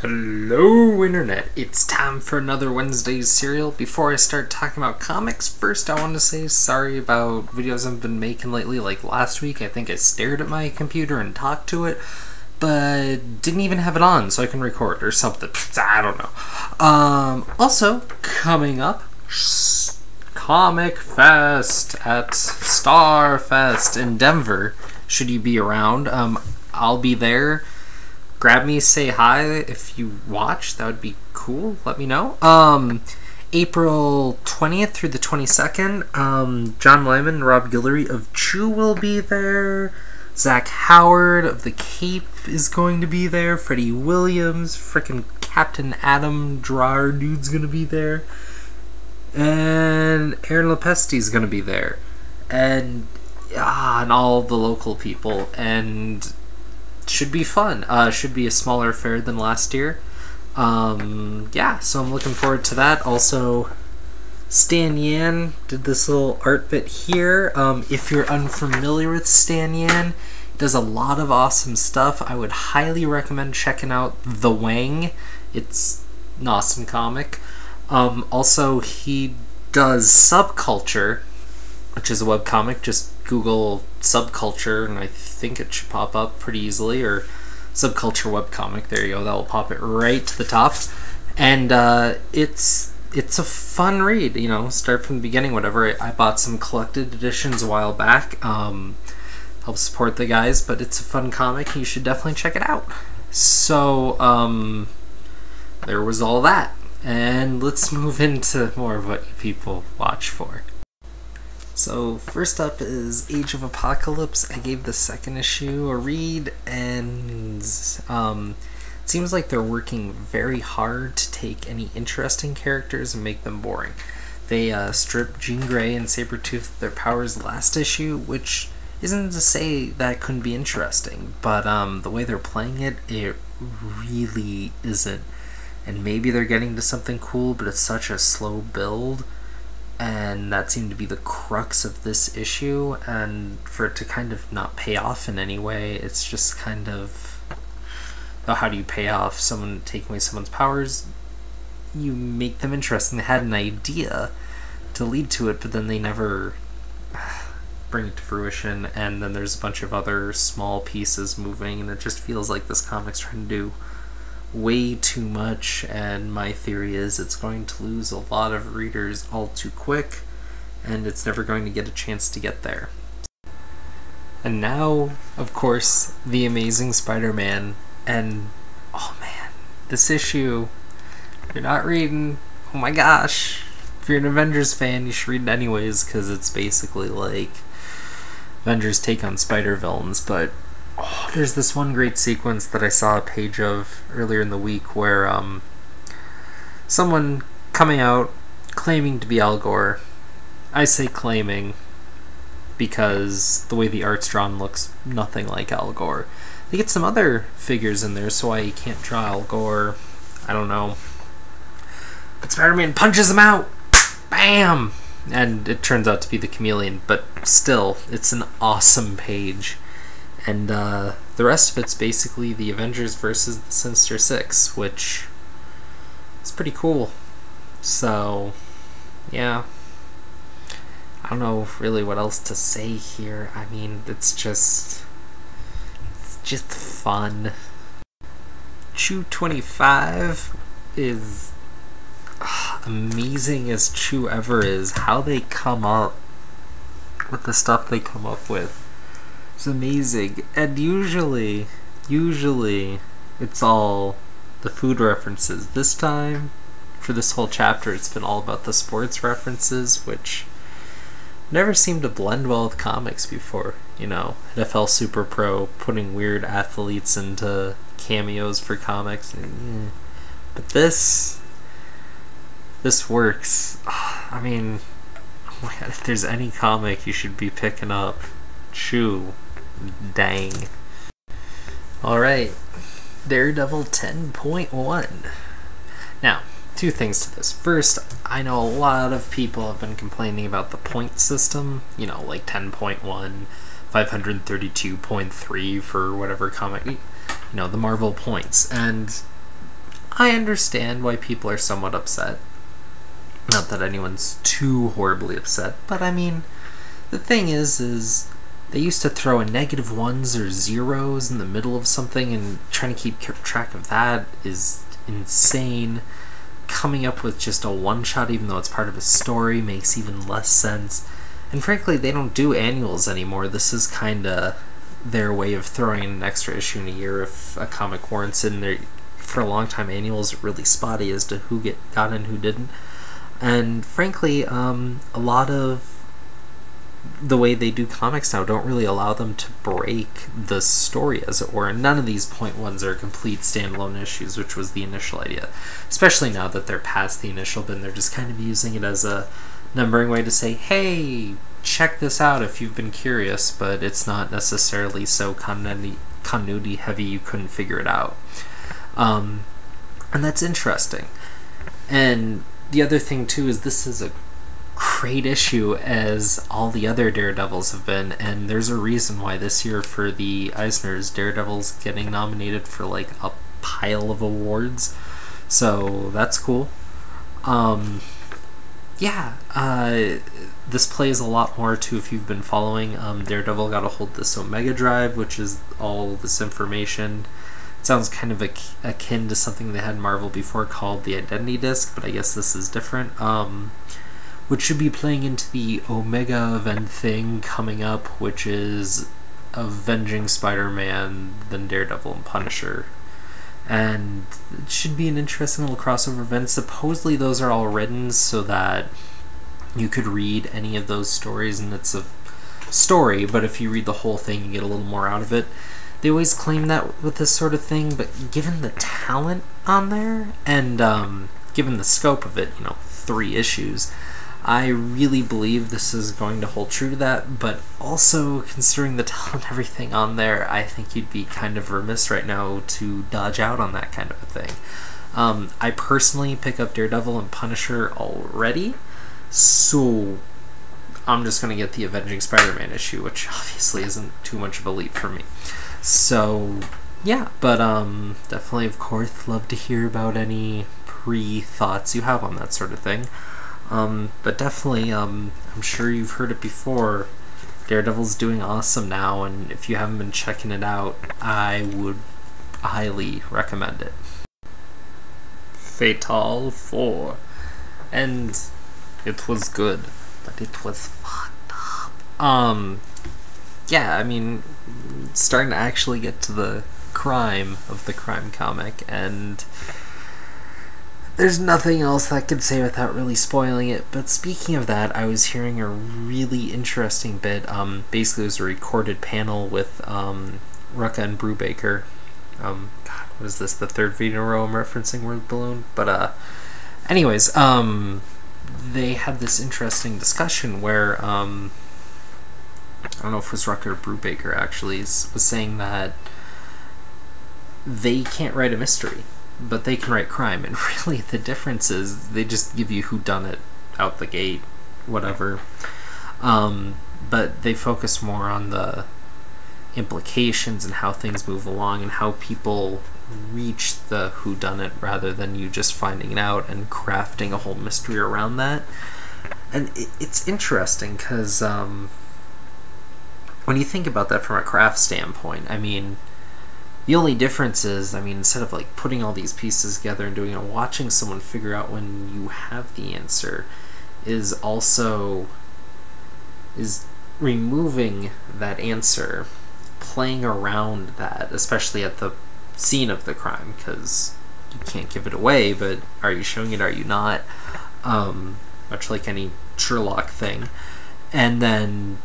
Hello, Internet. It's time for another Wednesday's serial. Before I start talking about comics, first I want to say sorry about videos I've been making lately. Like last week, I think I stared at my computer and talked to it, but didn't even have it on so I can record or something. I don't know. Um, also, coming up, Comic Fest at Starfest in Denver. Should you be around, um, I'll be there grab me, say hi if you watch. That would be cool. Let me know. Um, April 20th through the 22nd, um, John Layman Rob Guillory of Chew will be there. Zach Howard of The Cape is going to be there. Freddie Williams, freaking Captain Atom Drar dude's going to be there. And Aaron Lopresti is going to be there. And, ah, and all the local people. And should be fun. Uh, should be a smaller affair than last year. Um, yeah, so I'm looking forward to that. Also, Stan Yan did this little art bit here. Um, if you're unfamiliar with Stan Yan, does a lot of awesome stuff. I would highly recommend checking out The Wang. It's an awesome comic. Um, also, he does Subculture, which is a webcomic. Just Google subculture, and I think it should pop up pretty easily, or subculture webcomic. There you go. That will pop it right to the top, and uh, it's it's a fun read. You know, start from the beginning. Whatever. I, I bought some collected editions a while back. Um, help support the guys, but it's a fun comic. You should definitely check it out. So um, there was all that, and let's move into more of what people watch for. So, first up is Age of Apocalypse. I gave the second issue a read, and um, it seems like they're working very hard to take any interesting characters and make them boring. They uh, stripped Jean Grey and Sabretooth their powers last issue, which isn't to say that couldn't be interesting, but um, the way they're playing it, it really isn't. And maybe they're getting to something cool, but it's such a slow build and that seemed to be the crux of this issue and for it to kind of not pay off in any way it's just kind of oh, how do you pay off someone taking away someone's powers? You make them interesting. They had an idea to lead to it but then they never bring it to fruition and then there's a bunch of other small pieces moving and it just feels like this comic's trying to do way too much, and my theory is it's going to lose a lot of readers all too quick, and it's never going to get a chance to get there. And now, of course, The Amazing Spider Man, and oh man, this issue, you're not reading, oh my gosh, if you're an Avengers fan, you should read it anyways, because it's basically like Avengers take on spider villains, but oh, there's this one great sequence that I saw a page of earlier in the week where um, someone coming out claiming to be Al Gore. I say claiming because the way the art's drawn looks nothing like Al Gore. They get some other figures in there, so I can't draw Al Gore. I don't know. But Spider-Man punches him out. Bam! And it turns out to be the chameleon, but still, it's an awesome page and uh, the rest of it's basically the Avengers versus the Sinister Six, which is pretty cool. So, yeah. I don't know really what else to say here. I mean, it's just it's just fun. Chew 25 is uh, amazing as Chew ever is. How they come up with the stuff they come up with it's amazing. And usually, usually, it's all the food references. This time, for this whole chapter, it's been all about the sports references, which never seemed to blend well with comics before. You know, NFL Super Pro putting weird athletes into cameos for comics. But this, this works. I mean, if there's any comic you should be picking up, Chew Dang. Alright. Daredevil 10.1. Now, two things to this. First, I know a lot of people have been complaining about the point system, you know, like 10.1, 532.3 for whatever comic, you know, the Marvel points. And I understand why people are somewhat upset. Not that anyone's too horribly upset, but I mean, the thing is, is they used to throw in negative ones or zeros in the middle of something, and trying to keep track of that is insane. Coming up with just a one shot, even though it's part of a story, makes even less sense. And frankly, they don't do annuals anymore. This is kind of their way of throwing in an extra issue in a year if a comic warrants it. And they're, for a long time, annuals are really spotty as to who get got in, who didn't. And frankly, um, a lot of the way they do comics now don't really allow them to break the story, as it were. None of these point ones are complete standalone issues, which was the initial idea. Especially now that they're past the initial bin, they're just kind of using it as a numbering way to say, hey, check this out if you've been curious, but it's not necessarily so continuity, continuity heavy you couldn't figure it out. Um, and that's interesting. And the other thing, too, is this is a great issue as all the other Daredevils have been, and there's a reason why this year for the Eisners, Daredevil's getting nominated for like a pile of awards. So that's cool. Um, yeah, uh, this plays a lot more too if you've been following. Um, Daredevil got a hold of this Omega Drive, which is all this information. It sounds kind of akin to something they had Marvel before called the Identity Disc, but I guess this is different. Um, which should be playing into the Omega event thing coming up, which is avenging Spider-Man, then Daredevil and Punisher. And it should be an interesting little crossover event. Supposedly those are all written so that you could read any of those stories and it's a story, but if you read the whole thing you get a little more out of it. They always claim that with this sort of thing, but given the talent on there and um, given the scope of it, you know, three issues, I really believe this is going to hold true to that, but also considering the talent everything on there, I think you'd be kind of remiss right now to dodge out on that kind of a thing. Um, I personally pick up Daredevil and Punisher already, so I'm just going to get the Avenging Spider-Man issue, which obviously isn't too much of a leap for me. So, yeah, but um, definitely, of course, love to hear about any pre-thoughts you have on that sort of thing. Um, but definitely, um, I'm sure you've heard it before. Daredevil's doing awesome now, and if you haven't been checking it out, I would highly recommend it. Fatale 4. And it was good, but it was fucked up. Um, yeah, I mean, starting to actually get to the crime of the crime comic, and there's nothing else that I could say without really spoiling it. But speaking of that, I was hearing a really interesting bit. Um, basically, it was a recorded panel with um, Rucka and Brubaker. Um, God, what is this? The third video row I'm referencing Word Balloon? But, uh, anyways, um, they had this interesting discussion where, um, I don't know if it was Rucka or Brubaker actually, was saying that they can't write a mystery but they can write crime, and really the difference is they just give you who done it out the gate, whatever. Um, but they focus more on the implications and how things move along and how people reach the who done it rather than you just finding it out and crafting a whole mystery around that. And it, it's interesting because um, when you think about that from a craft standpoint, I mean the only difference is, I mean, instead of like putting all these pieces together and doing it, watching someone figure out when you have the answer is also is removing that answer, playing around that, especially at the scene of the crime, because you can't give it away, but are you showing it? Are you not? Um, much like any Sherlock thing, and then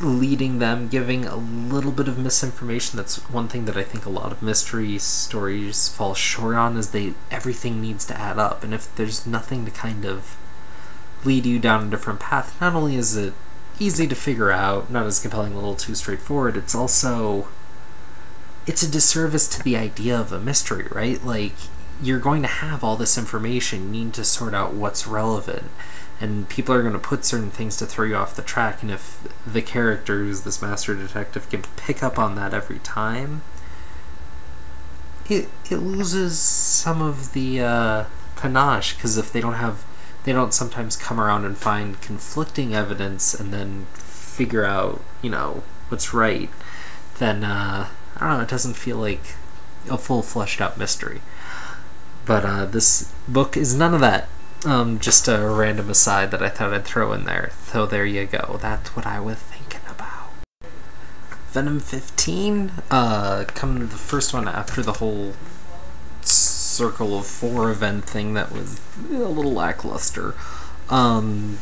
leading them, giving a little bit of misinformation. That's one thing that I think a lot of mystery stories fall short on is they everything needs to add up. And if there's nothing to kind of lead you down a different path, not only is it easy to figure out, not as compelling, a little too straightforward, it's also it's a disservice to the idea of a mystery, right? Like you're going to have all this information, you need to sort out what's relevant and people are going to put certain things to throw you off the track and if the characters this master detective can pick up on that every time it it loses some of the uh, panache because if they don't have they don't sometimes come around and find conflicting evidence and then figure out you know what's right then uh, I don't know it doesn't feel like a full fleshed out mystery. But uh, this book is none of that um, just a random aside that I thought I'd throw in there so there you go that's what I was thinking about Venom 15 uh, to the first one after the whole circle of four event thing that was a little lackluster. Um,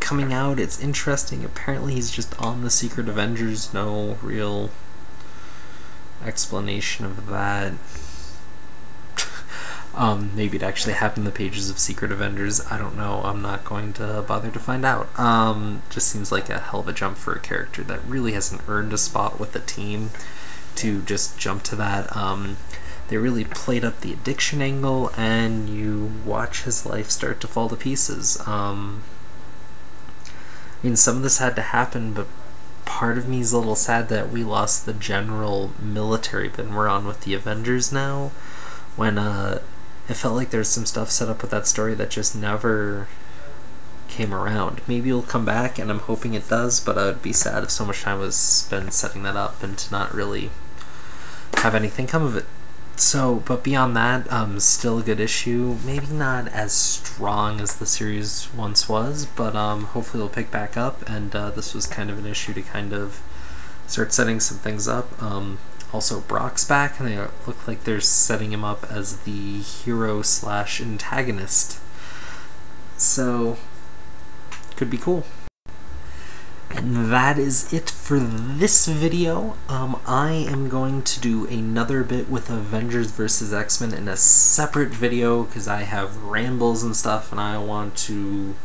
coming out, it's interesting. Apparently, he's just on the Secret Avengers. No real explanation of that. Um, maybe it actually happened in the pages of Secret Avengers. I don't know. I'm not going to bother to find out. Um, just seems like a hell of a jump for a character that really hasn't earned a spot with the team to just jump to that. Um, they really played up the addiction angle, and you watch his life start to fall to pieces. Um, I mean, some of this had to happen, but part of me is a little sad that we lost the general military bin we're on with the Avengers now. When uh, it felt like there's some stuff set up with that story that just never came around. Maybe it'll come back, and I'm hoping it does, but I would be sad if so much time was spent setting that up and to not really have anything come of it so, but beyond that, um, still a good issue. Maybe not as strong as the series once was, but um, hopefully it'll pick back up. And uh, this was kind of an issue to kind of start setting some things up. Um, also, Brock's back, and they look like they're setting him up as the hero slash antagonist. So, could be cool. And that is it for this video. Um, I am going to do another bit with Avengers vs. X-Men in a separate video because I have rambles and stuff and I want to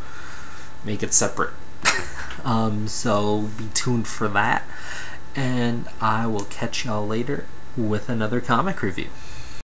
make it separate. um, so be tuned for that. And I will catch y'all later with another comic review.